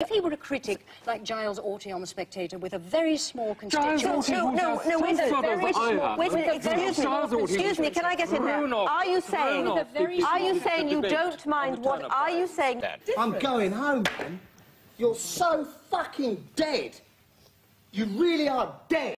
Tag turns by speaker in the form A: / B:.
A: If he were a critic like Giles Auty on The Spectator with a very small constituency...
B: Auty
C: No, no,
B: was
C: no,
B: a
C: wait a
B: son
C: minute.
B: of
A: With a
C: excuse me. Excuse me, can I get in there?
B: off-
C: Are you saying, are you saying you don't mind what, are you saying...
D: I'm going home, man. You're so fucking dead. You really are dead.